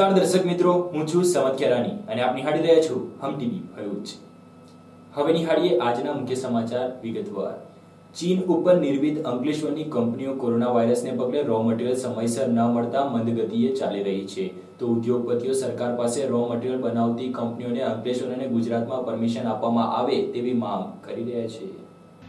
નમસ્કાર દર્શક મિત્રો, હું છું સમત કેરાની અને આપ નિહાળી રહ્યા છો હમ ટીવી ભરૂચ. હવે નિહાળીએ આજના મુખ્ય સમાચાર વિગતવાર. ચીન ઉપર નિર્મિત અંકલેશ્વરની કંપનીઓ કોરોના વાયરસને પગલે રો મટીરિયલ સમયસર ન મળતા મંદગતિએ ચાલી રહી છે. તો ઉદ્યોગપતિઓ સરકાર પાસે રો મટીરિયલ બનાવતી કંપનીઓને અંકલેશ્વર અને ગુજરાતમાં પરમિશન આપવામાં આવે તેવી માંગ કરી રહ્યા છે.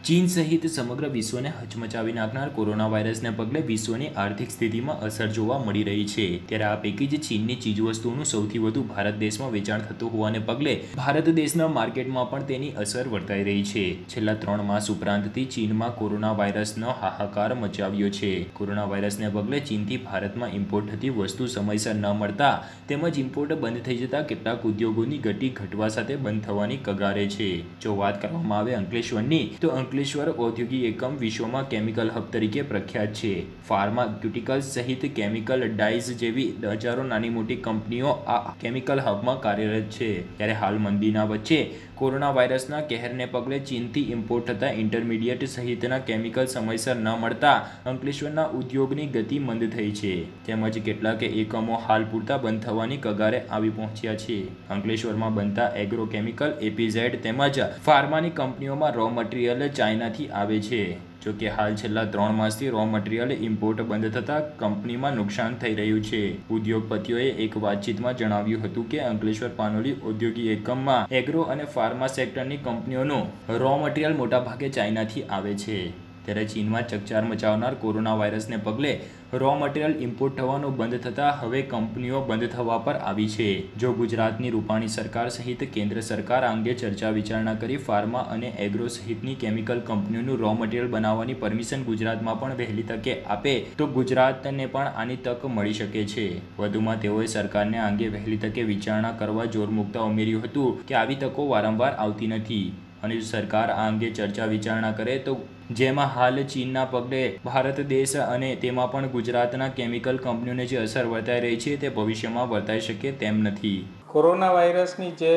ચીન સહિત સમગ્ર વિશ્વને હચમચાવી નાખનાર કોરોના વાયરસને પગલે વિશ્વની આર્થિક સ્થિતિમાં અસર જોવા મળી રહી છે. ત્યારે આ પૈકી જ ચીનની ચીજવસ્તુઓનું સૌથી વધુ ભારત દેશમાં વેચાણ થતું હોવાને પગલે ભારત દેશના માર્કેટમાં પણ તેની અસર વર્તાઈ રહી છે. છેલ્લા ત્રણ માસ ઉપરાંતથી ચીનમાં કોરોના વાયરસનો હાહાકાર મચાવ્યો છે. કોરોના વાયરસને પગલે ચીનથી ભારતમાં ઇમ્પોર્ટ થતી વસ્તુ સમયસર ન મળતા તેમજ ઇમ્પોર્ટ બંધ થઈ જતા કેટલાક ઉદ્યોગોની ગતિ ઘટવા સાથે બંધ થવાની કગારે છે. જો વાત કરવામાં આવે અંકલેશ્વરની, તો અંકલેશ્વર ઔદ્યોગિક એકમ વિશ્વમાં કેમિકલ હબ તરીકે પ્રખ્યાત છે. ફાર્માક્યુટિકલ્સ સહિત કેમિકલ ડાઇઝ જેવી હજારો નાની મોટી કંપનીઓ આ કેમિકલ હબમાં કાર્યરત છે. ત્યારે હાલ મંદીના વચ્ચે કોરોના વાયરસના કહેરને પગલે ચીનથી ઇમ્પોર્ટ થતા ઇન્ટરમીડિયેટ સહિતના કેમિકલ સમયસર ન મળતા અંકલેશ્વરના ઉદ્યોગની ગતિ મંદ થઈ છે. તેમજ કેટલાક એકમો હાલ પૂરતા બંધ થવાની કગારે આવી પહોંચ્યા છે. અંકલેશ્વરમાં બનતા એગ્રોકેમિકલ એપીઝેડ તેમજ ફાર્માની કંપનીઓમાં રો મટીરિયલ ચાઇનાથી આવે છે. જો કે હાલ છેલ્લા ત્રણ માસથી રો મટીરિયલ ઇમ્પોર્ટ બંધ થતાં કંપનીમાં નુકસાન થઈ રહ્યું છે. ઉદ્યોગપતિઓએ એક વાતચીતમાં જણાવ્યું હતું કે અંકલેશ્વર પાનોલી ઔદ્યોગિક એકમમાં એગ્રો અને ફાર્મા સેક્ટરની કંપનીઓનું રો મટીરિયલ મોટાભાગે ચાઇનાથી આવે છે. ત્યારે ચીનમાં ચકચાર મચાવનાર કોરોના વાયરસને પગલે રો મટીરિયલ ઇમ્પોર્ટ થવાનું બંધ થતાં હવે કંપનીઓ બંધ થવા પર આવી છે. જો ગુજરાતની રૂપાણી સરકાર સહિત કેન્દ્ર સરકાર આ અંગે ચર્ચા વિચારણા કરી ફાર્મા અને એગ્રો સહિતની કેમિકલ કંપનીઓનું રો મટીરિયલ બનાવવાની પરમિશન ગુજરાતમાં પણ વહેલી તકે આપે, તો ગુજરાતને પણ આની તક મળી શકે છે. વધુમાં તેઓએ સરકારને આ અંગે વહેલી તકે વિચારણા કરવા જોર મૂકતા ઉમેર્યું હતું કે આવી તકો વારંવાર આવતી નથી. અને સરકાર આ અંગે ચર્ચા વિચારણા કરે તો જેમાં હાલ ચીનના પગલે ભારત દેશ અને તેમાં પણ ગુજરાતના કેમિકલ કંપનીઓને જે અસર વર્તાઈ રહી છે તે ભવિષ્યમાં વર્તાઈ શકે તેમ નથી. કોરોના વાયરસની જે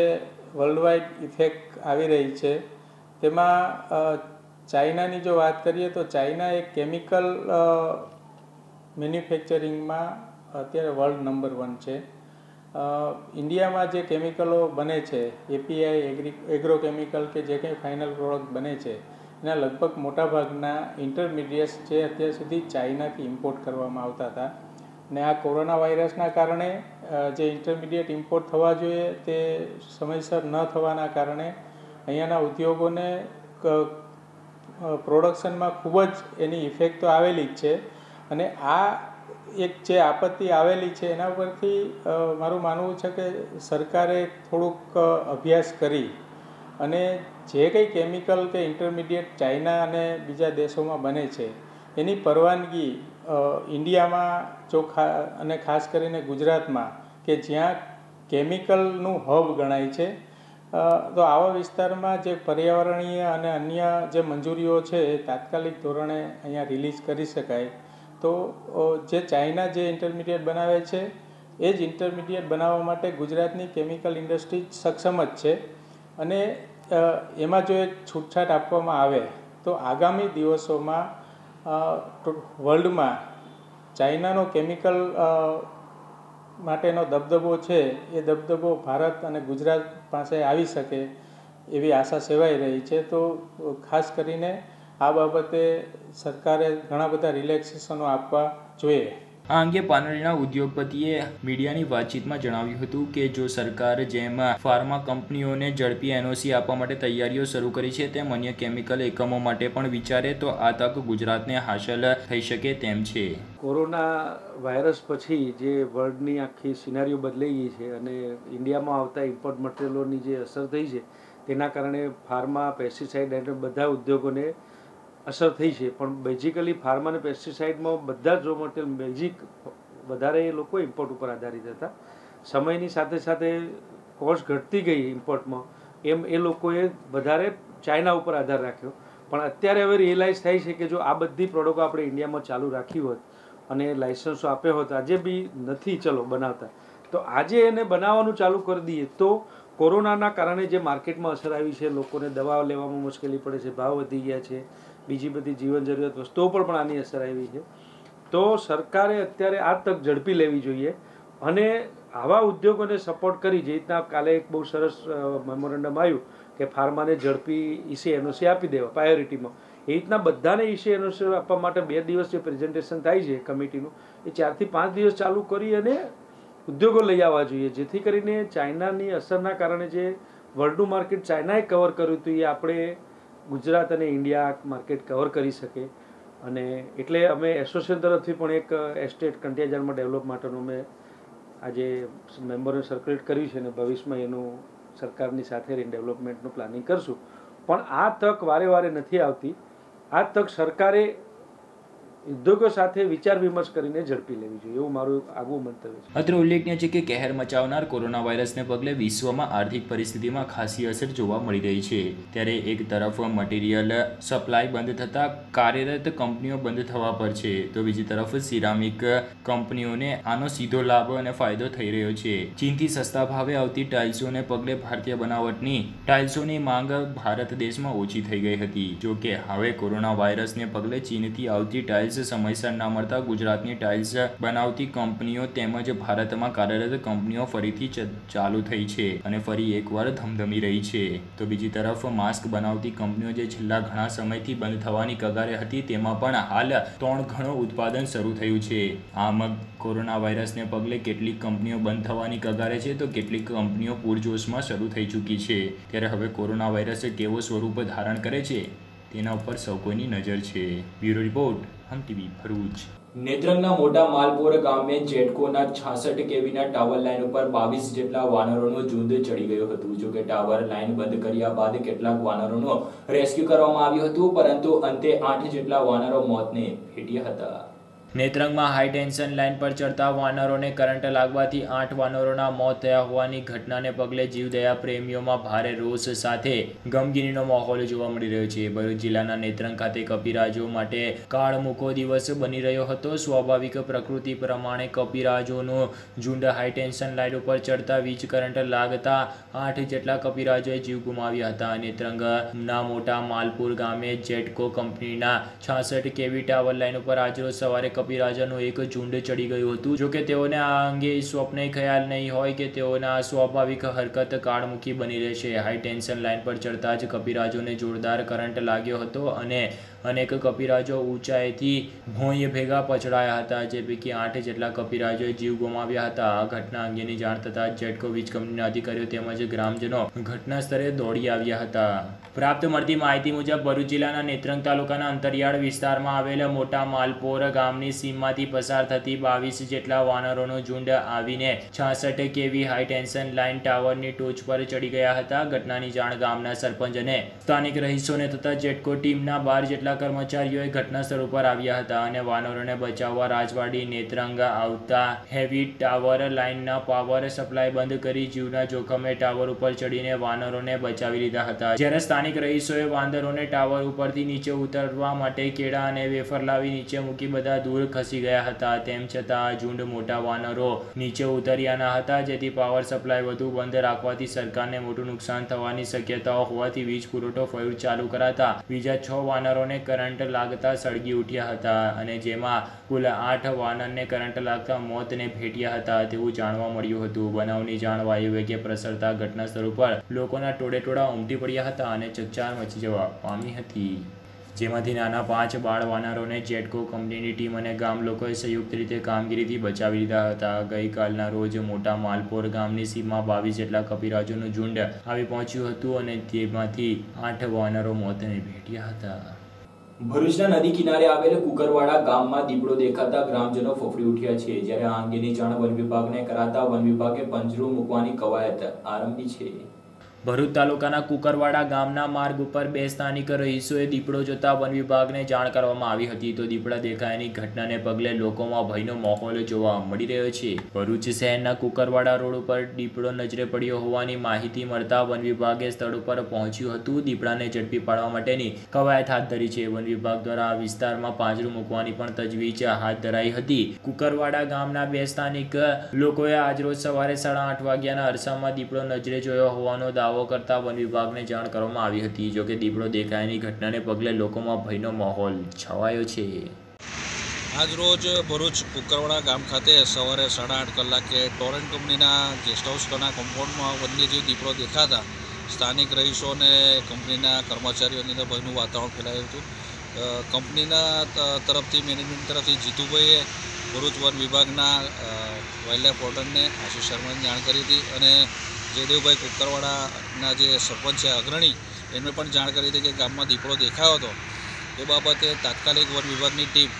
વર્લ્ડવાઇડ ઇફેક્ટ આવી રહી છે, તેમાં ચાઇનાની જો વાત કરીએ તો ચાઇના એક કેમિકલ મેન્યુફેક્ચરિંગમાં અત્યારે વર્લ્ડ નંબર વન છે. ઇન્ડિયામાં જે કેમિકલો બને છે એપીઆઈ એગ્રી એગ્રોકેમિકલ કે જે કંઈ ફાઇનલ પ્રોડક્ટ બને છે એના લગભગ મોટાભાગના ઇન્ટરમીડિયેટ્સ જે અત્યાર સુધી ચાઇનાથી ઇમ્પોર્ટ કરવામાં આવતા હતા. ને આ કોરોના વાયરસના કારણે જે ઇન્ટરમીડિયેટ ઇમ્પોર્ટ થવા જોઈએ તે સમયસર ન થવાના કારણે અહીંયાના ઉદ્યોગોને પ્રોડક્શનમાં ખૂબ જ એની ઇફેક્ટ તો આવેલી જ છે. અને આ એક જે આપત્તિ આવેલી છે એના ઉપરથી મારું માનવું છે કે સરકારે થોડુંક અભ્યાસ કરી અને જે કંઈ કેમિકલ કે ઇન્ટરમીડિયેટ ચાઇના અને બીજા દેશોમાં બને છે, એની પરવાનગી ઇન્ડિયામાં ચોખા અને ખાસ કરીને ગુજરાતમાં, કે જ્યાં કેમિકલનું હબ ગણાય છે તો આવા વિસ્તારમાં જે પર્યાવરણીય અને અન્ય જે મંજૂરીઓ છે એ તાત્કાલિક ધોરણે અહીંયા રિલીઝ કરી શકાય. તો જે ચાઇના જે ઇન્ટરમીડિયેટ બનાવે છે, એ જ ઇન્ટરમીડિયેટ બનાવવા માટે ગુજરાતની કેમિકલ ઇન્ડસ્ટ્રી સક્ષમ જ છે. અને એમાં જો એક છૂટછાટ આપવામાં આવે, તો આગામી દિવસોમાં વર્લ્ડમાં ચાઇનાનો કેમિકલ માટેનો દબદબો છે, એ દબદબો ભારત અને ગુજરાત પાસે આવી શકે એવી આશા સેવાઈ રહી છે. તો ખાસ કરીને આ બાબતે સરકારે ઘણા બધા રિલેક્સેશનો આપવા જોઈએ. આ અંગે પાનરીના ઉદ્યોગપતિએ મીડિયાની વાતચીતમાં જણાવ્યું હતું કે જો સરકાર જેમાં ફાર્મા કંપનીઓને ઝડપી એનઓસી આપવા માટે તૈયારીઓ શરૂ કરી છે, તેમ અન્ય કેમિકલ એકમો માટે પણ વિચારે, તો આ તક ગુજરાતને હાંસલ થઈ શકે તેમ છે. કોરોના વાયરસ પછી જે વર્લ્ડની આખી સિનારીઓ બદલાઈ ગઈ છે અને ઇન્ડિયામાં આવતા ઇમ્પોર્ટ મટીરિયલોની જે અસર થઈ છે, તેના કારણે ફાર્મા પેસ્ટિસાઇડ અને બધા ઉદ્યોગોને અસર થઈ છે. પણ બેઝિકલી ફાર્મા અને પેસ્ટિસાઇડમાં બધા જ રો મટીરિયલ બેઝિક વધારે એ લોકો ઇમ્પોર્ટ ઉપર આધારિત હતા. સમયની સાથે સાથે કોસ્ટ ઘટતી ગઈ ઇમ્પોર્ટમાં એમ એ લોકોએ વધારે ચાઇના ઉપર આધાર રાખ્યો. પણ અત્યારે હવે રિયલાઇઝ થાય છે કે જો આ બધી પ્રોડક્ટો આપણે ઇન્ડિયામાં ચાલુ રાખી હોત અને લાઇસન્સો આપ્યા હોત, આજે બી નથી, ચલો, બનાવતા. તો આજે એને બનાવવાનું ચાલુ કરી દઈએ તો કોરોનાના કારણે જે માર્કેટમાં અસર આવી છે, લોકોને દવા લેવામાં મુશ્કેલી પડે છે, ભાવ વધી ગયા છે બીજી બધી જીવન જરૂરિયાત વસ્તુઓ પર પણ આની અસર આવી છે. તો સરકારે અત્યારે આ તક ઝડપી લેવી જોઈએ અને આવા ઉદ્યોગોને સપોર્ટ કરી, જે રીતના કાલે એક બહુ સરસ મેમોરેન્ડમ આવ્યું કે ફાર્માને ઝડપી ઈસી એનઓસી આપી દેવા પ્રાયોરિટીમાં એ રીતના બધાને ઈસી એનઓસી આપવા માટે બે દિવસ જે પ્રેઝન્ટેશન થાય છે કમિટીનું. એ ચારથી પાંચ દિવસ ચાલુ કરી અને ઉદ્યોગો લઈ આવવા જોઈએ. જેથી કરીને ચાઇનાની અસરના કારણે જે વર્લ્ડનું માર્કેટ ચાઇનાએ કવર કર્યું હતું, એ આપણે ગુજરાત અને ઇન્ડિયા માર્કેટ કવર કરી શકે. અને એટલે અમે એસોસિએશન તરફથી પણ એક એસ્ટેટ કંટિયાજારમાં ડેવલપ માટેનું અમે આજે મેમ્બરોને સર્ક્યુલેટ કર્યું છે અને ભવિષ્યમાં એનું સરકારની સાથે રહીને ડેવલપમેન્ટનું પ્લાનિંગ કરશું. પણ આ તક વારે વારે નથી આવતી. આ તક સરકારે ઉદ્યોગો સાથે વિચાર વિમર્શ કરીને ઝડપી લેવી જોઈએ, એવું મારું આગવું મંતવ્ય છે. અત્રે ઉલ્લેખનીય છે કે કહેર મચાવનાર કોરોના વાયરસને પગલે વિશ્વમાં આર્થિક પરિસ્થિતિમાં ખાસી અસર જોવા મળી રહી છે. ત્યારે એક તરફ મટીરિયલ સપ્લાય બંધ થતાં કાર્યરત કંપનીઓ બંધ થવા પર છે, તો બીજી તરફ સિરામિક કંપનીઓને આનો સીધો લાભ અને ફાયદો થઈ રહ્યો છે. ચીનથી સસ્તા ભાવે આવતી ટાઇલ્સોને પગલે ભારતીય બનાવટની ટાઇલ્સોની માંગ ભારત દેશમાં ઓછી થઈ ગઈ હતી. જો કે હવે કોરોના વાયરસને પગલે ચીનથી આવતી ટાઇલ્સ સમયસર ના મળતા ગુજરાતની ટાઇલ્સ બનાવતી કંપનીઓ તેમજ ભારતમાં કાર્યરત કંપનીઓ ફરીથી ચાલુ થઈ છે અને ફરી એકવાર ધમધમી રહી છે. તો બીજી તરફ માસ્ક બનાવતી કંપનીઓ જે છેલ્લા ઘણા સમયથી બંધ થવાની કગારે હતી તેમાં પણ હાલ ત્રણ ઘણું ઉત્પાદન શરૂ થયું છે. આમ કોરોના વાયરસને પગલે કેટલીક કંપનીઓ બંધ થવાની કગારે છે તો કેટલીક કંપનીઓ પૂરજોશમાં શરૂ થઈ ચૂકી છે. ત્યારે હવે કોરોના વાયરસ કેવો સ્વરૂપ ધારણ કરે છે? તેના ઉપર સૌ કોઈની નજર છે. Bureau report, Hum TV, Bharuch. નેત્રંગના મોટા માલપોર ગામે જેટકોના છાસઠ કેવીના ટાવર લાઇન ઉપર બાવીસ જેટલા વાનરોનું ઝુંડ ચડી ગયું હતું. જો કે ટાવર લાઇન બંધ કર્યા બાદ કેટલાક વાનરોનો રેસ્ક્યુ કરવામાં આવ્યું હતું, પરંતુ અંતે આઠ જેટલા વાનરો મોતને ભેટ્યા હતા. નેત્રંગમાં હાઈ ટેન્શન લાઇન પર ચડતા વાનરોને કરંટ લાગવાથી આઠ વાનરોના મોત થયા હોવાની ઘટનાને પગલે જીવદયા પ્રેમીઓમાં ભારે રોષ સાથે ગમગીનીનો માહોલ જોવા મળી રહ્યો છે. ભરૂચ જિલ્લાના નેત્રંગ ખાતે કપિરાજો માટે કાળમુખો દિવસ બની રહ્યો હતો. સ્વાભાવિક પ્રકૃતિ પ્રમાણે કપિરાજોનું ઝુંડ હાઈ ટેન્શન લાઇન ઉપર ચડતા વીજ કરંટ લાગતા આઠ જેટલા કપિરાજોએ જીવ ગુમાવ્યા હતા. નેત્રંગના મોટા માલપુર ગામે જેટકો કંપનીના છાસઠ કેવી ટાવર લાઇન ઉપર આજરોજ સવારે કપિરાજાનું એક ઝુંડ ચડી ગયું હતું. જોકે તેઓને આ અંગે સ્વપ્ને ખ્યાલ નહીં હોય કે તેઓના સ્વાભાવિક હરકત કાળમુખી બની રહેશે. હાઈ ટેન્શન લાઇન પર ચડતા જ કપિરાજોને જોરદાર કરંટ લાગ્યો હતો અને અનેક કપિરાજો ઊંચાઈથી ભોંય ભેગા પછડાયા હતા, જે પૈકી આઠ જેટલા કપિરાજોએ જીવ ગુમાવ્યા હતા. આ ઘટના અંગેની જાણ થતાં જેટકો વીજ કંપનીના અધિકારીઓ તેમજ ગ્રામજનો ઘટના સ્થળે દોડી આવ્યા હતા. પ્રાપ્ત મળતી માહિતી મુજબ ભરૂચ જિલ્લાના નેત્રંગ તાલુકાના અંતરિયાળ વિસ્તારમાં આવેલા મોટા માલપોર ગામની સીમમાંથી પસાર થતી બાવીસ જેટલા વાનરોનો ઝુંડ આવીને છાસઠ કેવી હાઈ ટેન્શન લાઇન ટાવરની ટોચ પર ચડી ગયા હતા. ઘટનાની જાણ ગામના સરપંચ અને સ્થાનિક રહીશોને તથા જેટકો ટીમના બાર જેટલા કર્મચારીઓએ ઘટનાસ્થળ ઉપર આવ્યા હતા અને વાનરોને બચાવવા રાજવાડી નેત્રંગ આવતા હેવી ટાવર લાઇનના પાવર સપ્લાય બંધ કરી જીવના જોખમે ટાવર ઉપર ચડીને વાનરોને બચાવી લીધા હતા. જ્યારે સ્થાનિક રહીશોએ વાંદરોને ટાવર ઉપરથી નીચે ઉતરવા માટે કેળા અને વેફર લાવી નીચે મૂકી બધા દૂર ખસી ગયા હતા. તેમ છતાં ઝુંડ મોટા વાનરો નીચે ઉતર્યાના હતા. જેથી પાવર સપ્લાય વધુ બંધ રાખવાથી સરકારને મોટું નુકસાન થવાની શક્યતાઓ હોવાથી વીજ પુરવઠો ફરી ચાલુ કરાતા બીજા છ વાનરોને કરંટ લાગતા સળગી ઉઠ્યા હતા અને જેમાં કુલ આઠ વાનરને કરંટ લાગતા મોતને ભેટ્યા હતા તેવું જાણવા મળ્યું હતું. બનાવની જાણ વાયુવેગે પ્રસરતા ઘટના સ્થળ ઉપર લોકોના ટોળે ટોળા ઉમટી પડ્યા હતા અને ચકચાર મચી જવા પામી હતી. જેમાંથી નાના પાંચ બાળ વાનરોને જેટકો કંપનીની ટીમ અને ગામ લોકોએ સંયુક્ત રીતે કામગીરીથી બચાવી લીધા હતા. ગઈકાલના રોજ મોટા માલપોર ગામની સીમમાં બાવીસ જેટલા કપિરાજોનું ઝુંડ આવી પહોંચ્યું હતું અને તેમાંથી આઠ વાનરો મોતને ભેટ્યા હતા. ભરૂચના નદી કિનારે આવેલ કુકરવાડા ગામમાં દીપડો દેખાતા ગ્રામજનો ફફડી ઉઠ્યા છે. જ્યારે આ અંગેની જાણ વન વિભાગને કરાતા વન વિભાગે પંજરું મૂકવાની કવાયત આરંભી છે. ભરૂચ તાલુકાના કુકરવાડા ગામના માર્ગ ઉપર બે સ્થાનિક રહીશોએ દીપડો જોતા વન વિભાગને જાણ કરવામાં આવી હતી. તો દીપડા દેખાયાની ઘટનાને પગલે લોકોમાં ભયનો માહોલ જોવા મળી રહ્યો છે. ભરૂચ શહેરના કુકરવાડા રોડ ઉપર દીપડો નજરે પડ્યો હોવાની માહિતી મળતા વન વિભાગે સ્થળ ઉપર પહોંચ્યું હતું. દીપડાને ઝડપી પાડવા માટેની કવાયત હાથ ધરી છે. વન વિભાગ દ્વારા આ વિસ્તારમાં પાંજરું મૂકવાની પણ તજવીજ હાથ ધરાઈ હતી. કુકરવાડા ગામના બે સ્થાનિક લોકોએ આજરોજ સવારે સાડા આઠ વાગ્યાના અરસામાં દીપડો નજરે જોયો હોવાનો દાવો કરતા વન વિભાગને જાણ કરવામાં આવી હતી, જોકે દીપડો દેખાયાની ઘટનાને પગલે લોકોમાં ભયનો માહોલ છવાયો છે. આજરોજ ભરૂચ કુકરવાડા ગામ ખાતે સવારે સાડા આઠ કલાકે ટોરેન્ટ કંપનીના ગેસ્ટ હાઉસના કમ્પાઉન્ડમાં વન્યજીવ દીપડો દેખાતા સ્થાનિક રહીશો અને કંપનીના કર્મચારીઓની અંદર ભયનું વાતાવરણ ફેલાયું હતું. કંપનીના તરફથી મેનેજમેન્ટ તરફથી જીતુભાઈએ ભરૂચ વન વિભાગના વાઇલ્ડલાઇફ વોર્ડનને આશીષ શર્માને જાણ કરી હતી અને જયદેવભાઈ કુકરવાડાના જે સરપંચ છે અગ્રણી એમને પણ જાણ કરી હતી કે ગામમાં દીપડો દેખાયો હતો. એ બાબતે તાત્કાલિક વન વિભાગની ટીમ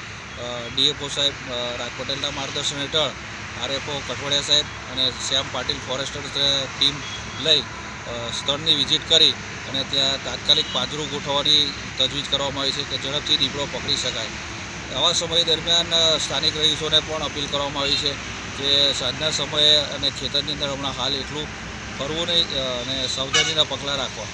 ડીએફઓ સાહેબ રાજ પટેલના માર્ગદર્શન હેઠળ આરએફઓ કઠવાડિયા સાહેબ અને શ્યામ પાટીલ ફોરેસ્ટર ટીમ લઈ સ્થળની વિઝિટ કરી અને ત્યાં તાત્કાલિક પાંજરું ગોઠવવાની તજવીજ કરવામાં આવી છે કે ઝડપથી દીપડો પકડી શકાય. આવા સમય દરમિયાન સ્થાનિક રહીશોને પણ અપીલ કરવામાં આવી છે કે સાંજના સમયે અને ખેતરની અંદર હમણાં હાલ એટલું ફરવું નહીં અને સાવધાનીના પગલાં રાખવા.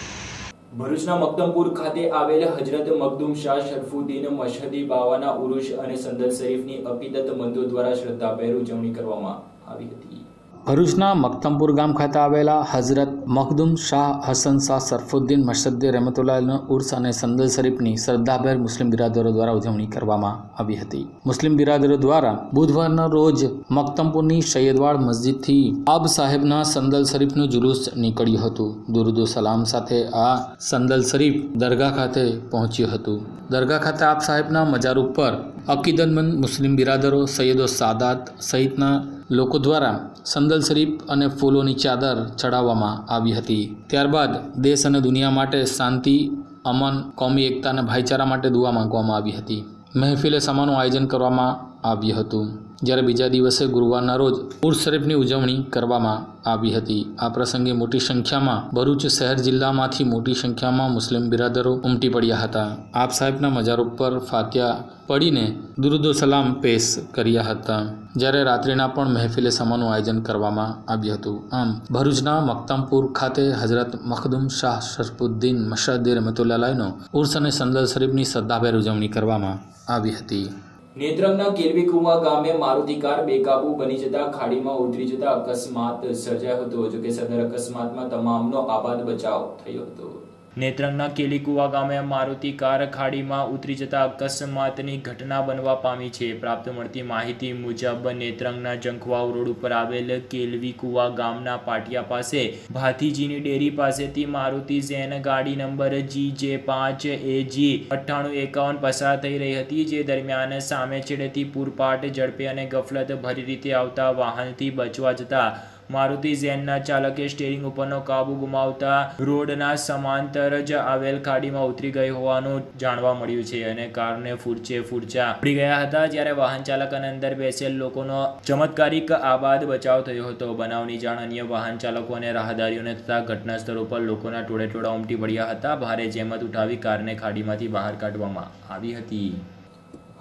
ભરૂચના મકદમપુર ખાતે આવેલ હજરત મકદુમ શાહ શરફુદ્દીન મશહદી બાવાના ઉરુષ અને સંદર શરીફની અકીદત મંદો દ્વારા શ્રદ્ધાભેર ઉજવણી કરવામાં આવી હતી. ભરૂચના મક્તમપુર ગામ ખાતે આવેલા હઝરત મખદુમ શાહ હસન શાહ સરફુદ્દીન મશદ્દી રહેમતુલ્લાહનો ઉર્સ અને સંદલ શરીફની શ્રદ્ધાભેર મુસ્લિમ બિરાદરો દ્વારા ઉજવણી કરવામાં આવી હતી. મુસ્લિમ બિરાદરો દ્વારા બુધવારના રોજ મક્તમપુરની સૈયદવાડ મસ્જિદથી આબ સાહેબના સંદલ શરીફનું જુલુસ નીકળ્યું હતું. દુરુદો સલામ સાથે આ સંદલ શરીફ દરગાહ ખાતે પહોંચ્યું હતું. દરગાહ ખાતે આપ સાહેબના મજાર ઉપર અકીદતમંદ મુસ્લિમ બિરાદરો, સૈયદો સાદાત સહિતના લોકો દ્વારા સંદલ શરીફ અને ફૂલોની ચાદર ચડાવવામાં આવી હતી. ત્યારબાદ દેશ અને દુનિયા માટે શાંતિ, અમન, કોમી એકતા અને ભાઈચારા માટે દુઆ માંગવામાં આવી હતી. મહેફિલે સમાનું આયોજન કરવામાં આવ્યું હતું. જ્યારે બીજા દિવસે ગુરુવારના રોજ ઉર્સ શરીફની ઉજવણી કરવામાં આવી હતી. આ પ્રસંગે મોટી સંખ્યામાં ભરૂચ શહેર જિલ્લામાંથી મોટી સંખ્યામાં મુસ્લિમ બિરાદરો ઉમટી પડ્યા હતા. આપ સાહેબના મજાર ઉપર ફાત્યા પડીને દુરુદો સલામ પેશ કર્યા હતા. જ્યારે રાત્રિના પણ મહેફિલે સમાનું આયોજન કરવામાં આવ્યું હતું. આમ, ભરૂચના મક્તમપુર ખાતે હઝરત મખદુમ શાહ શરફુદ્દીન મશહદી રમતુલ્લાહનો ઉર્સ અને સંદલ શરીફની શ્રદ્ધાભેર ઉજવણી કરવામાં આવી હતી. નેત્રંગના કેલવી કુવા ગામે મારુતિ કાર બેકાબુ બની જતા ખાડીમાં ઉતરી જતા અકસ્માત સર્જાયો હતો, જો કે સદર અકસ્માતમાં તમામનો આબાદ બચાવ થયો હતો. નેત્રંગના કેલીકુવા ગામે મારુતિ કાર ખાડીમાં ઉતરી જતા અકસ્માતની ઘટના બનવા પામી છે. પ્રાપ્ત મળતી માહિતી મુજબ નેત્રંગના જંખવાવ રોડ ઉપર આવેલ કેલવીકુવા ગામના પાટિયા પાસે ભાતીજીની ડેરી પાસેથી મારુતિ ઝેન ગાડી નંબર જી જે પાંચ એ જી અઠ્ઠાણું એકાવન પસાર થઈ રહી હતી, જે દરમિયાન સામે છેડેથી પૂરપાટ ઝડપે અને ગફલત ભરી રીતે આવતા વાહનથી બચવા જતા મારુતિ ઝેનના ચાલકે સ્ટેરિંગ ઉપરનો કાબુ ગુમાવતા રોડના સમાંતર જ આવેલ ખાડીમાં ઉતરી ગઈ હોવાનું જાણવા મળ્યું છે અને કારને ફૂરચે ફૂરચા ઉડી ગયા હતા જ્યારે વાહન ચાલક અને અંદર બેસેલ લોકોનો ચમત્કારિક આબાદ બચાવ થયો હતો. બનાવની જાણ અન્ય વાહન ચાલકો અને રાહદારીઓને થતા ઘટના સ્થળ ઉપર લોકોના ટોળે ટોળા ઉમટી પડ્યા હતા. ભારે જેમત ઉઠાવી કારને ખાડીમાંથી બહાર કાઢવામાં આવી હતી.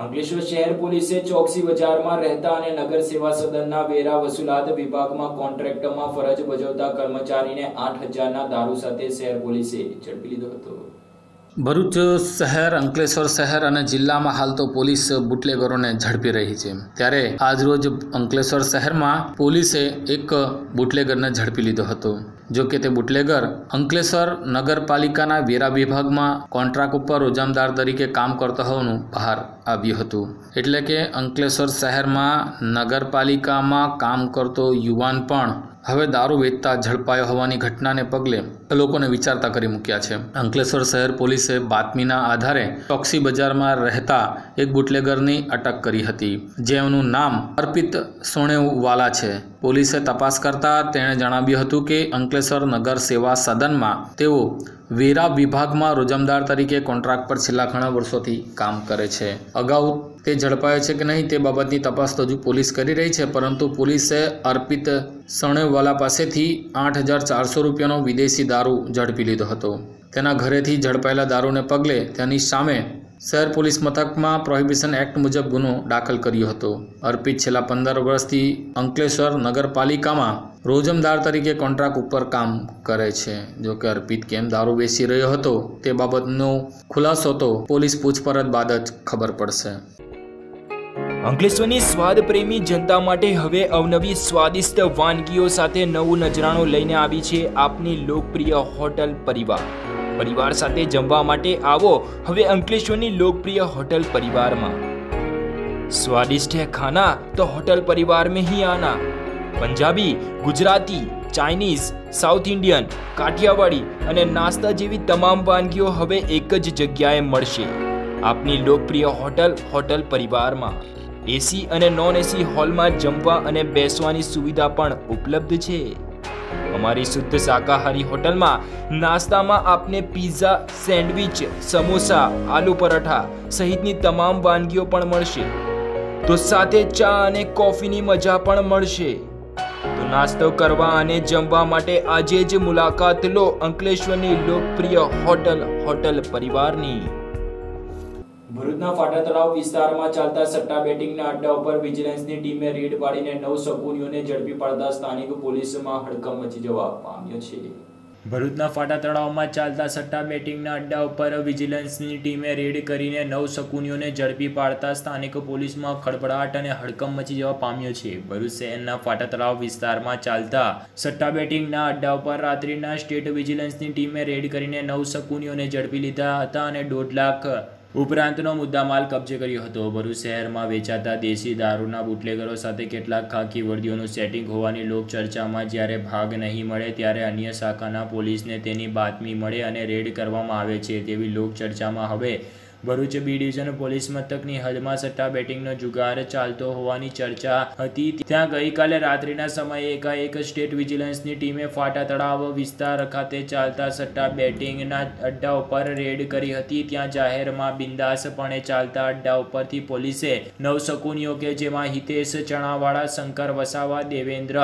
અંકલેશ્વર શહેર પોલીસે ચોકસી બજારમાં રહેતા અને નગર સેવા સદનના વેરા વસૂલાત વિભાગમાં કોન્ટ્રાક્ટમાં ફરજ બજાવતા કર્મચારીને આઠ હજારના દારૂ સાથે શહેર પોલીસે ઝડપી લીધો હતો. ભરૂચ શહેર, અંકલેશ્વર શહેર અને જિલ્લામાં હાલ તો પોલીસ બુટલેગરોને ઝડપી રહી છે. ત્યારે આજરોજ અંકલેશ્વર શહેરમાં પોલીસે એક બુટલેગરને ઝડપી લીધો હતો. જો કે તે બુટલેગર અંકલેશ્વર નગરપાલિકાના વેરા વિભાગમાં કોન્ટ્રાક્ટ ઉપર રોજામદાર તરીકે કામ કરતો હોવાનું બહાર આવ્યું હતું. એટલે કે અંકલેશ્વર શહેરમાં નગરપાલિકામાં કામ કરતો યુવાન પણ હવે દારૂ વેચતા ઝડપાયો હોવાની ઘટનાને પગલે લોકોને વિચારતા કરી મૂક્યા છે. અંકલેશ્વર શહેર પોલીસે બાતમીના આધારે ટોક્સી બજારમાં રહેતા એક બુટલેગરની અટક કરી હતી જેનું નામ અર્પિત સોણેવાલા છે. પોલીસે તપાસ કરતા તેણે જણાવ્યું હતું કે અંકલેશ્વર નગર સેવા સદનમાં તેઓ વેરા વિભાગમાં રોજમદાર તરીકે કોન્ટ્રાક્ટ પર છેલ્લા ઘણા વર્ષોથી કામ કરે છે. અગાઉ તે ઝડપાયો છે કે નહીં તે બાબતની તપાસ તો હજુ પોલીસ કરી રહી છે, પરંતુ પોલીસે અર્પિત સણેવાલા પાસેથી આઠ હજાર ચારસો રૂપિયાનો વિદેશી દારૂ ઝડપી લીધો હતો. તેના ઘરેથી ઝડપાયેલા દારૂને પગલે તેની સામે શહેર પોલીસ મથકમાં પ્રોહિબિશન એક્ટ મુજબ ગુનો દાખલ કર્યો હતો. અર્પિત છેલ્લા પંદર વર્ષથી અંકલેશ્વર નગરપાલિકામાં રોજમદાર તરીકે કોન્ટ્રાક્ટ ઉપર કામ કરે છે. જો કે અર્પિત કેમ દારૂ બેસી રહ્યો હતો તે બાબતનો ખુલાસો તો પોલીસ પૂછપરછ બાદ જ ખબર પડશે. અંકલેશ્વરની સ્વાદ પ્રેમી જનતા માટે હવે અવનવી સ્વાદિષ્ટ વાનગીઓ સાથે નવું નજરાણું લઈને આવી છે આપની લોકપ્રિય હોટલ પરિવાર. પરિવાર સાથે જમવા માટે આવો. હવે અંકલેશ્વરની લોકપ્રિય હોટલ પરિવારમાં. સ્વાદિષ્ટ હે ખાના, તો હોટલ પરિવાર મેં હી આના. Punjabi, Gujarati, Chinese, south Indian, Kathiyawadi અને નાસ્તા જેવી તમામ વાનગીઓ હવે એક જ જગ્યાએ મળશે. આપની લોકપ્રિય હોટલ હોટલ પરિવારમાં. એસી અને નોન એસી હોલમાં જમવા અને બેસવાની સુવિધા પણ ઉપલબ્ધ છે. અમારી શુદ્ધ શાકાહારી હોટલમાં નાસ્તામાં આપને પિઝા, સેન્ડવિચ, સમોસા, આલુ પરાઠા સહિતની તમામ વાનગીઓ પણ મળશે. તો સાથે ચા અને કોફીની મજા પણ મળશે. તો નાસ્તો કરવા અને જમવા માટે આજે જ મુલાકાત લો અંકલેશ્વરની લોકપ્રિય હોટલ હોટલ પરિવારની. ભરૂચના ફાટા તળાવ વિસ્તારમાં ચાલતા સટ્ટા બેટિંગના અડ્ડા ઉપર વિજિલન્સની ટીમે રેડ પાડીને નવ શકુનીઓને ઝડપી પાડતા સ્થાનિક પોલીસમાં હડકંપ મચી જવા પામ્યો છે. ભરૂચના ફાટા તળાવમાં ચાલતા સટ્ટા બેટિંગના અડ્ડા ઉપર વિજિલન્સની ટીમે રેડ કરીને નવ શકુનીઓને ઝડપી પાડતા સ્થાનિક પોલીસમાં ખડબડાટ અને હડકંપ મચી જવા પામ્યો છે. ભરૂચ શહેરના ફાટા તળાવ વિસ્તારમાં ચાલતા સટ્ટા બેટિંગના અડ્ડા ઉપર રાત્રિના સ્ટેટ વિજિલન્સની ટીમે રેડ કરીને નવ શકુનીઓને ઝડપી લીધા હતા અને દોઢ લાખ ઉપરાંતનો મુદ્દામાલ કબજે કર્યો હતો. ભરૂચ શહેરમાં વેચાતા દેશી દારૂના બુટલેગરો સાથે કેટલાક ખાકી વર્દીઓનું સેટિંગ હોવાની લોકચર્ચામાં જ્યારે ભાગ નહીં મળે ત્યારે અન્ય શાખાના પોલીસને તેની બાતમી મળે અને રેડ કરવામાં આવે છે તેવી લોકચર્ચામાં હવે ભરૂચ બી ડિવિઝન પોલીસ મથકની હદમાં સટ્ટા બેટિંગનો જુગાર ચાલતો હોવાની ચર્ચા હતી. ત્યાં ગઈકાલે રાત્રિના સમયે એકાએક સ્ટેટ વિજિલન્સની ટીમે ફાટા તળાવ વિસ્તાર ખાતે ચાલતા સટ્ટા બેટિંગના અડ્ડા ઉપર રેડ કરી હતી. ત્યાં જાહેરમાં બિંદાસપણે ચાલતા અડ્ડા ઉપરથી પોલીસે નવ શકુનીઓ કે જેમાં હિતેશ ચણાવાળા, શંકર વસાવા, દેવેન્દ્ર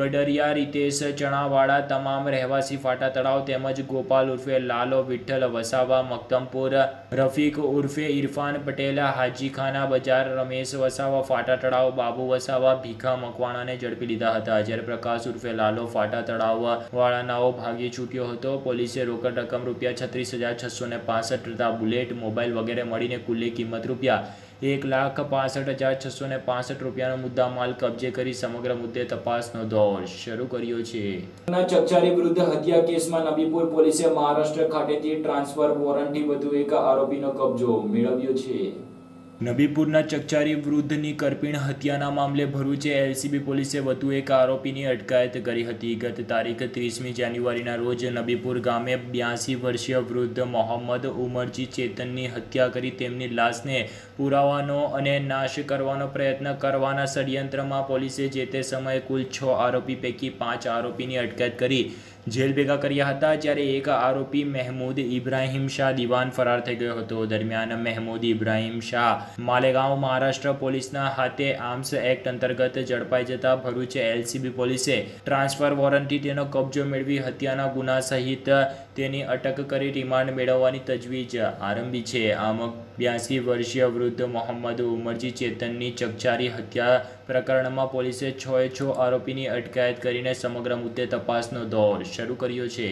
ગડરિયા રીતેશ ચણાવાળા તમામ રહેવાસી ફાટા તળાવ તેમજ ગોપાલ ઉર્ફે લાલો, વિઠ્ઠલ વસાવા મક્તમપુર રફીક ઉર્ફે ઇરફાન પટેલા હાજીખાના બજાર રમેશ વસાવા ફાટા તળાવ બાબુ વસાવા ભીખા મકવાણાને ઝડપી લીધા હતા. જ્યારે પ્રકાશ ઉર્ફે લાલો, ફાટા તળાવ વાળાનાઓ ભાગી છૂટ્યો હતો. પોલીસે રોકડ રકમ રૂપિયા છત્રીસ હજાર છસો ને પાસઠ તથા બુલેટ, મોબાઈલ વગેરે મળીને કુલ્લી કિંમત રૂપિયા એક લાખ પાસઠ હજાર છસો ને પાસઠ રૂપિયાનો મુદ્દા માલ કબજે કરી સમગ્ર મુદ્દે તપાસનો દોર શરૂ કર્યો છે. ચકચારી વિરુદ્ધ હત્યા કેસમાં નબીપુર પોલીસે મહારાષ્ટ્ર ખાતેથી ટ્રાન્સફર વોરંટથી વધુ એક આરોપીનો કબજો મેળવ્યો છે. નબીપુરના ચકચારી વૃદ્ધની કરપીણ હત્યાના મામલે ભરૂચે એલસીબી પોલીસે વધુ એક આરોપીની અટકાયત કરી હતી. ગત તારીખ ત્રીસમી જાન્યુઆરીના રોજ નબીપુર ગામે બ્યાસી વર્ષીય વૃદ્ધ મોહમ્મદ ઉમરજી ચેતનની હત્યા કરી તેમની લાશને પુરાવાનો અને નાશ કરવાનો પ્રયત્ન કરવાના ષડયંત્રમાં પોલીસે જે તે સમયે કુલ છ આરોપી પૈકી પાંચ આરોપીની અટકાયત કરી. જેલ ભેગા કર્યા હતા જ્યારે એક આરોપી મહેમૂદ ઇબ્રાહિમ શાહ દિવાન ફરાર થઈ ગયો હતો. દરમિયાન મહેમૂદ ઇબ્રાહિમ શાહ માલેગાંવ મહારાષ્ટ્ર પોલીસના હાથે આર્મ્સ એક્ટ અંતર્ગત ઝડપાઈ જતા ભરૂચ એલસીબી પોલીસે ટ્રાન્સફર વોરંટી તેનો કબજો મેળવી હત્યાના ગુના સહિત તેની અટક કરી રિમાન્ડ મેળવવાની તજવીજ આરંભી છે. આમ બ્યાસી વર્ષીય વૃદ્ધ મોહમ્મદ ઉમરજી ચેતનની ચકચારી હત્યા પ્રકરણમાં પોલીસે છ એ છ આરોપીની અટકાયત કરીને સમગ્ર મુદ્દે તપાસનો દોર શરૂ કર્યો છે.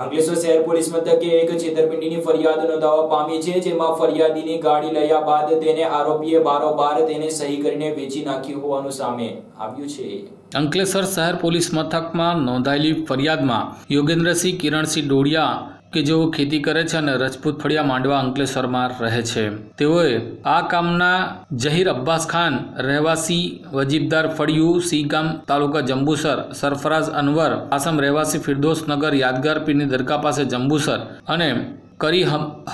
અંકલેશ્વર શહેર પોલીસ મથકે એક છેતરપિંડીની ફરિયાદ નોંધાવવા પામી છે જેમાં ફરિયાદીની ગાડી લયા બાદ તેને આરોપીએ બારોબાર તેને સહી કરીને વેચી નાખી હોવાનું સામે આવ્યું છે. અંકલેશ્વર શહેર પોલીસ મથકમાં નોંધાયેલી ફરિયાદમાં યોગેન્દ્રસિંહ કિરણસિંહ ડોડિયા કે જેઓ ખેતી કરે છે અને રજપૂત ફળિયા માંડવા અંકલેશ્વરમાં રહે છે. તેઓએ આ કામના જહીર અબ્બાસ ખાન, રહેવાસી વજીબદાર ફળિયું સીગામ તાલુકા જંબુસર, સરફરાઝ અનવર, આસમ રહેવાસી ફિરદોસનગર યાદગાર પીરની દરગાહ પાસે જંબુસર અને કરી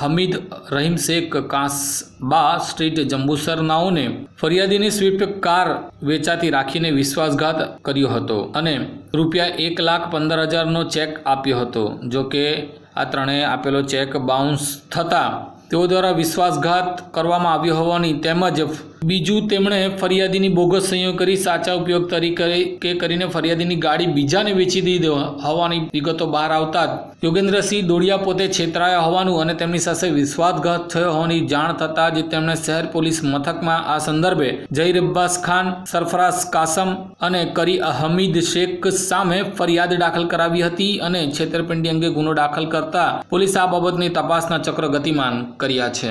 હમીદ રહીમ શેખ કાસબા સ્ટ્રીટ જંબુસરનાઓને ફરિયાદીની સ્વિફ્ટ કાર વેચાતી રાખીને વિશ્વાસઘાત કર્યો હતો અને રૂપિયા એક લાખ પંદર હજારનો ચેક આપ્યો હતો, જો કે આ ત્રણેય આપેલો ચેક બાઉન્સ થતાં તેઓ દ્વારા વિશ્વાસઘાત કરવામાં આવ્યો હોવાની તેમજ બીજું તેમણે ફરિયાદીની બોગસ સંયોગ કરી સાચા ઉપયોગ તરીકે કે કરીને ફરિયાદીની ગાડી બીજાને વેચી દીધી હોવાની વિગતો બહાર આવતા જ યોગેન્દ્રસિંહ દોડિયા પોતે છેતરાયા હોવાનું અને તેમની સાથે વિશ્વાસઘાત થયો હોવાની જાણ થતાં જ તેમણે શહેર પોલીસ મથકમાં આ સંદર્ભે જહીર અબ્બાસ ખાન, સરફરાઝ કાસમ અને કરી હમીદ શેખ સામે ફરિયાદ દાખલ કરાવી હતી અને છેતરપિંડી અંગે ગુનો દાખલ કરતા પોલીસ આ બાબતની તપાસના ચક્ર ગતિમાન કર્યા છે.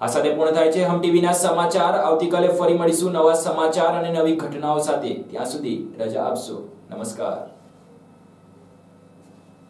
આ સાથે પૂર્ણ થાય છે હમ ટીવીના સમાચાર. આવતીકાલે ફરી મળીશું નવા સમાચાર અને નવી ઘટનાઓ સાથે. ત્યાં સુધી રજા આપશો. નમસ્કાર.